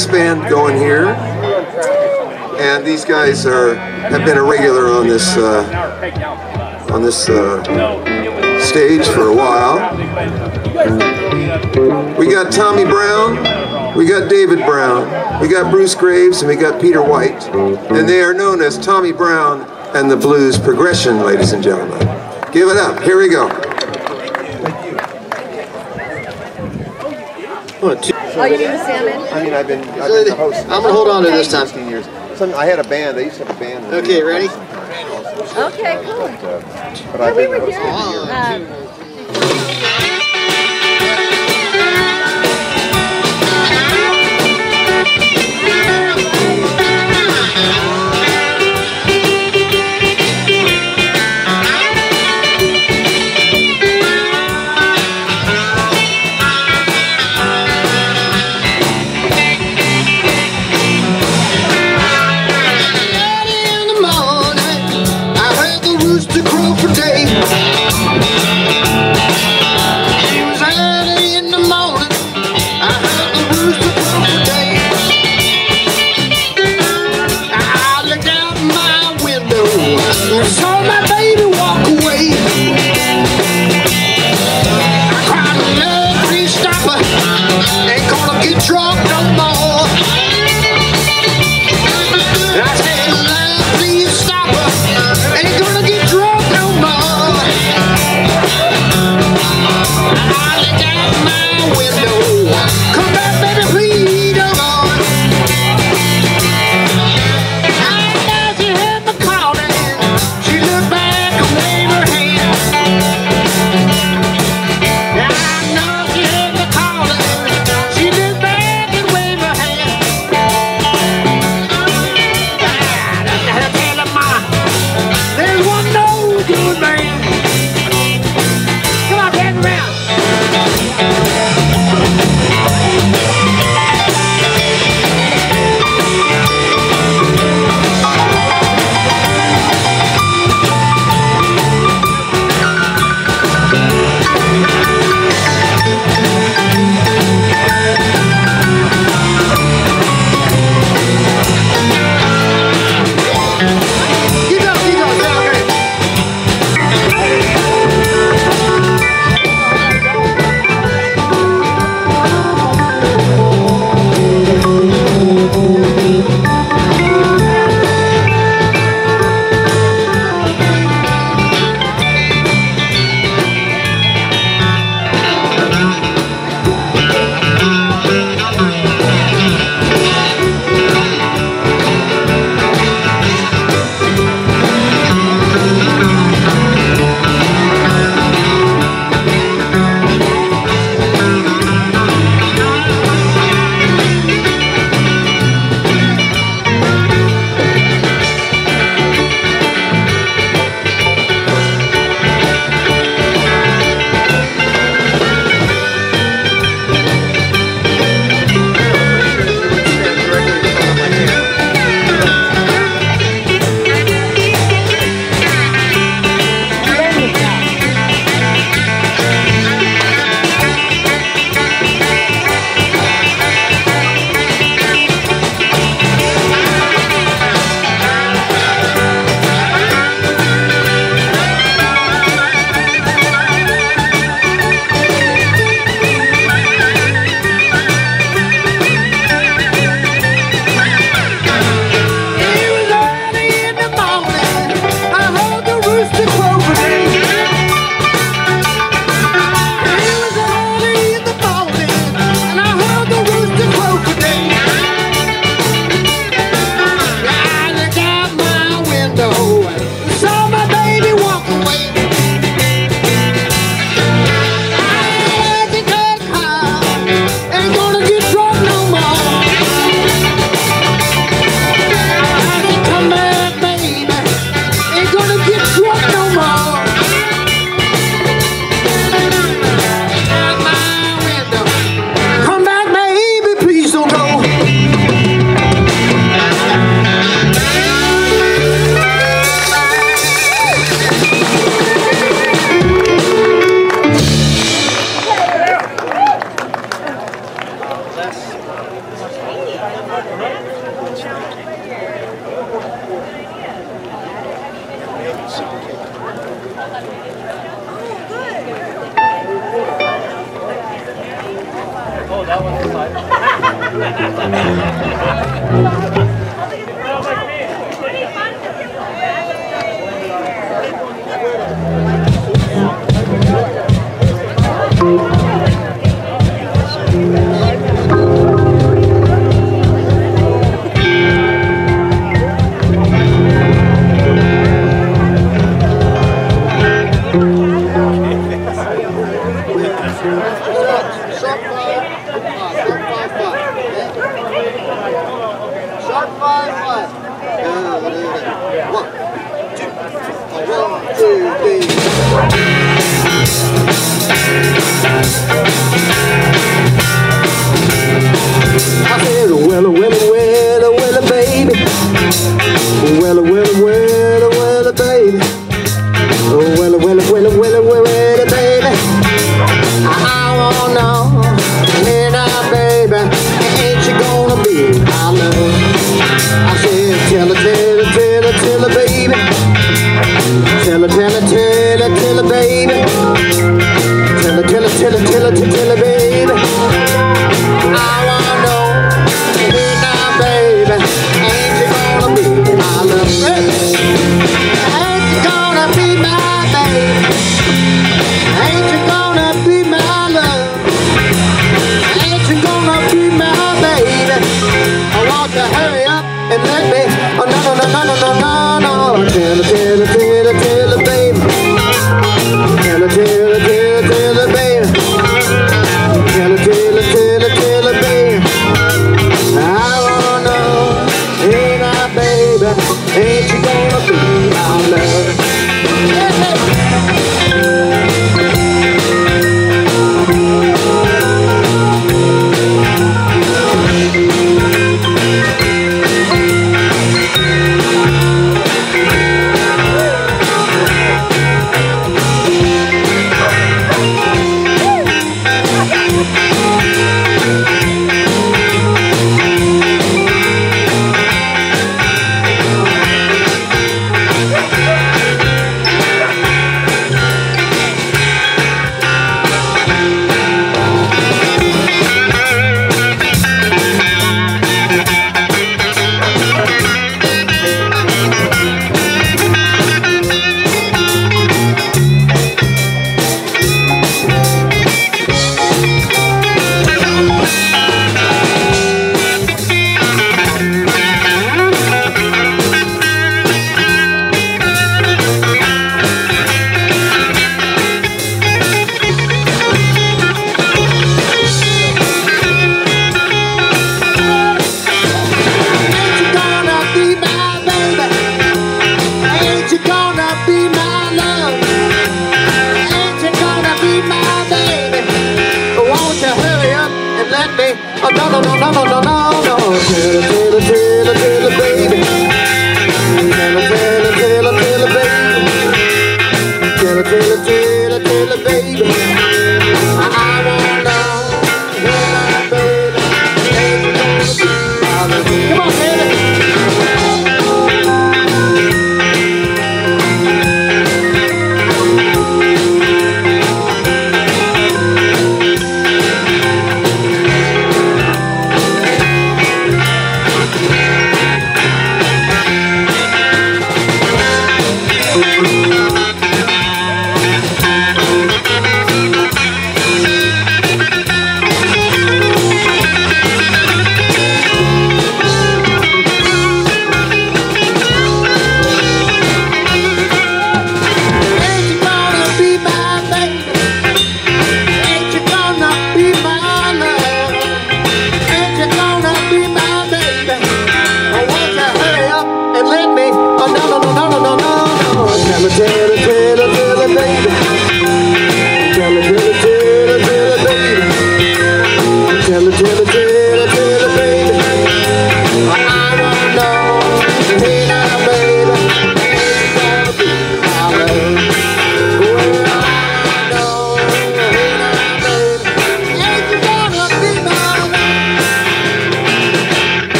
Mix Band going here. And these guys are have been a regular on this uh, on this uh, stage for a while. We got Tommy Brown, we got David Brown, we got Bruce Graves, and we got Peter White. And they are known as Tommy Brown and the Blues Progression, ladies and gentlemen. Give it up. Here we go. Oh, you need the salmon? I mean, I've been, I've been the host. I'm gonna hold on to this time. 16 years. Some, I had a band. I used to have a band. Okay, ready? Uh, okay, cool. But I've we been were hosting here. Saw my baby walk away. and let me. Oh, no, no, no, no, no, no, no.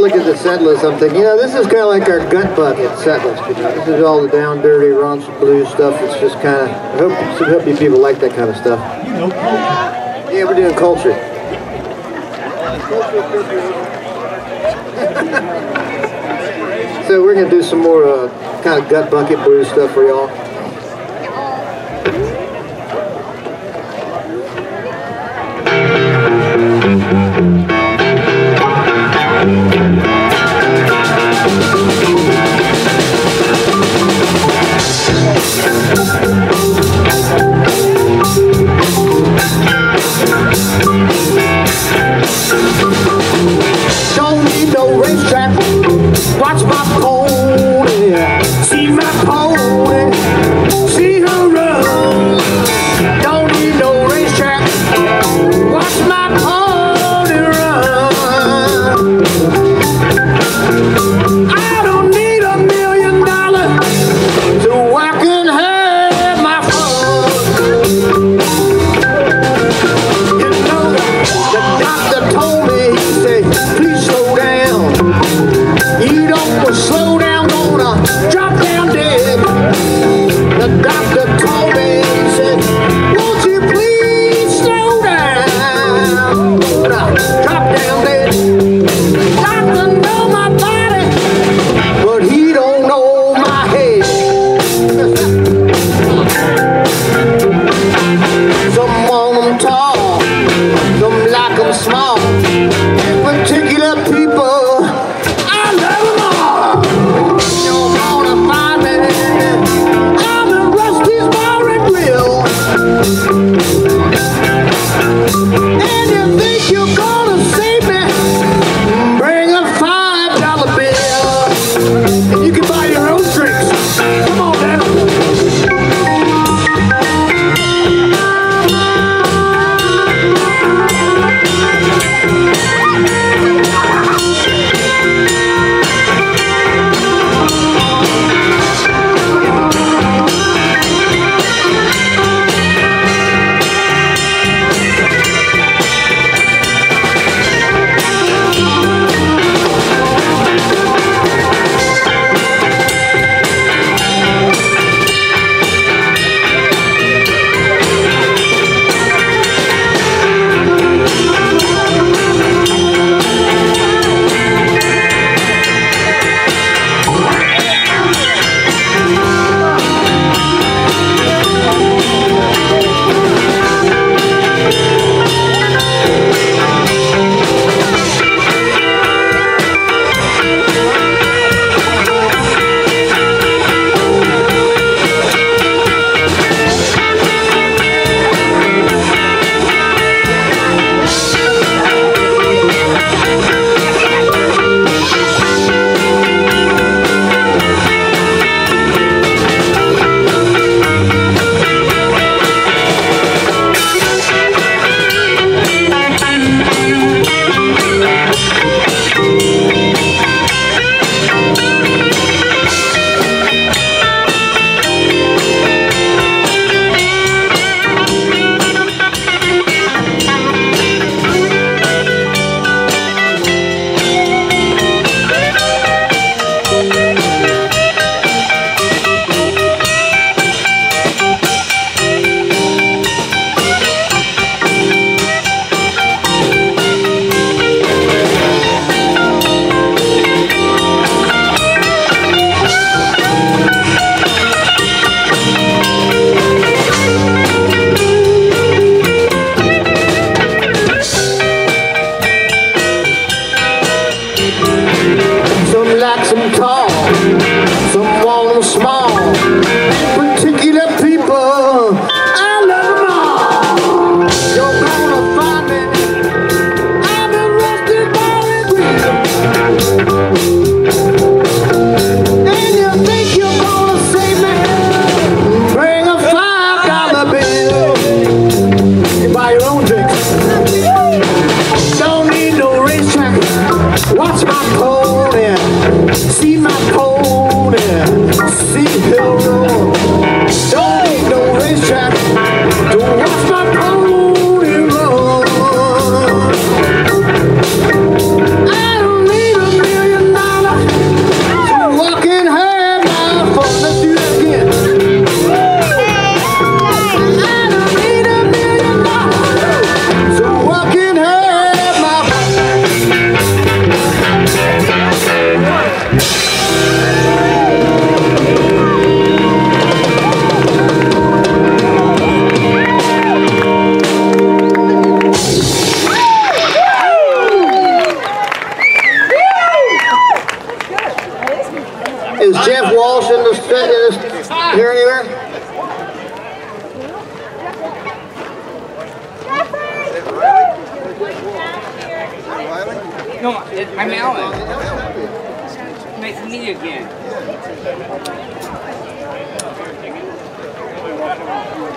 look at the set list, I'm thinking, you know, this is kind of like our gut bucket set list. You know? This is all the down, dirty, raunchy blues stuff. It's just kind of, I hope, I hope you people like that kind of stuff. You know culture. Yeah, we're doing culture. so we're going to do some more uh, kind of gut bucket blues stuff for y'all.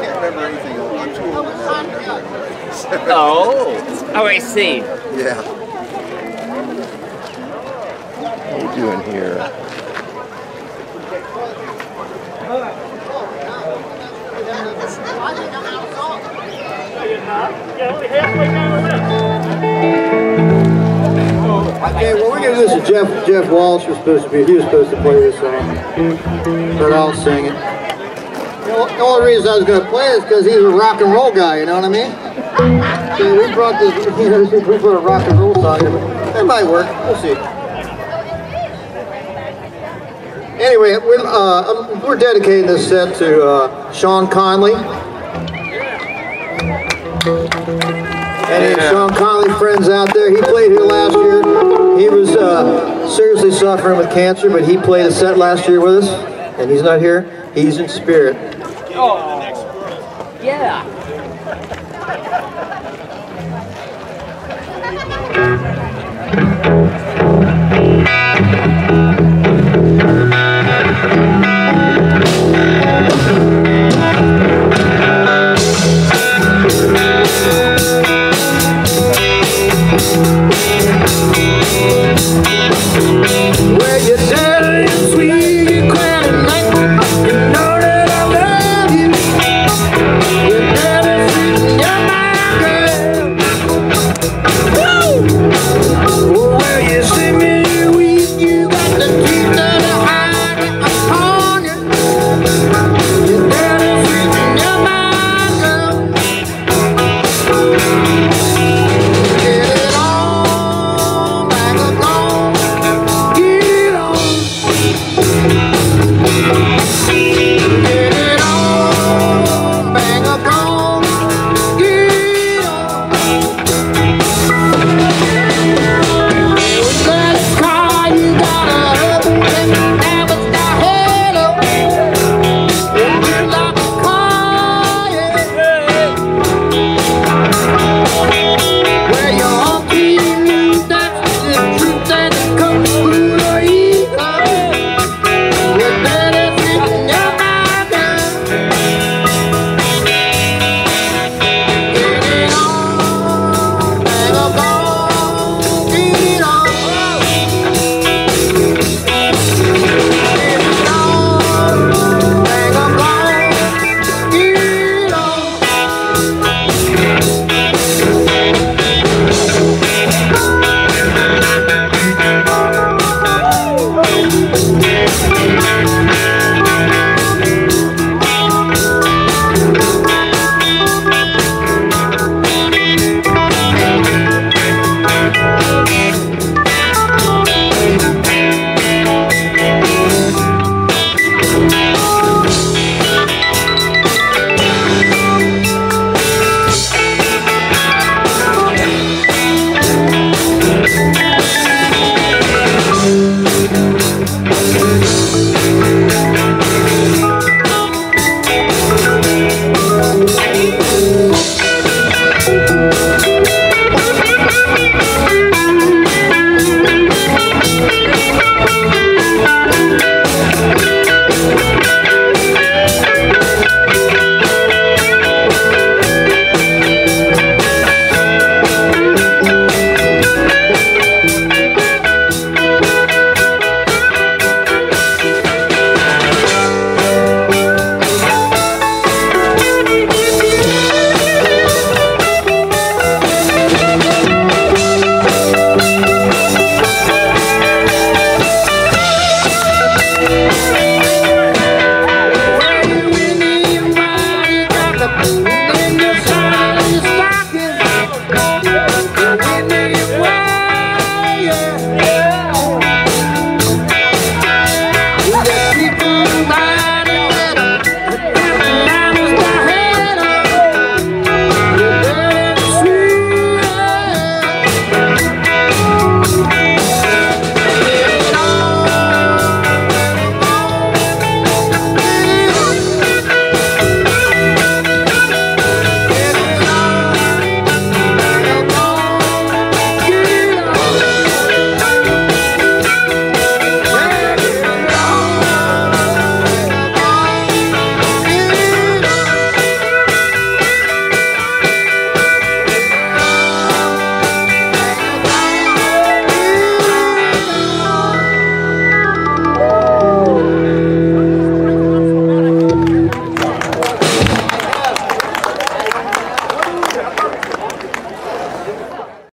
Can't remember anything. I'm too old now. Oh. Oh, I see. Yeah. What are you doing here? Okay, well, we're gonna with Jeff, Jeff Walsh was supposed to be, he was supposed to play this song. But I'll sing it. The only reason I was gonna play this because he's a rock and roll guy, you know what I mean? So we brought this, you know, we put a rock and roll song in it. It might work, we'll see. Anyway, we're, uh, um, we're dedicating this set to, uh, Sean Conley. Any Sean Conley friends out there? He played here last year. He was uh, seriously suffering with cancer, but he played a set last year with us, and he's not here. He's in spirit. Oh. Yeah.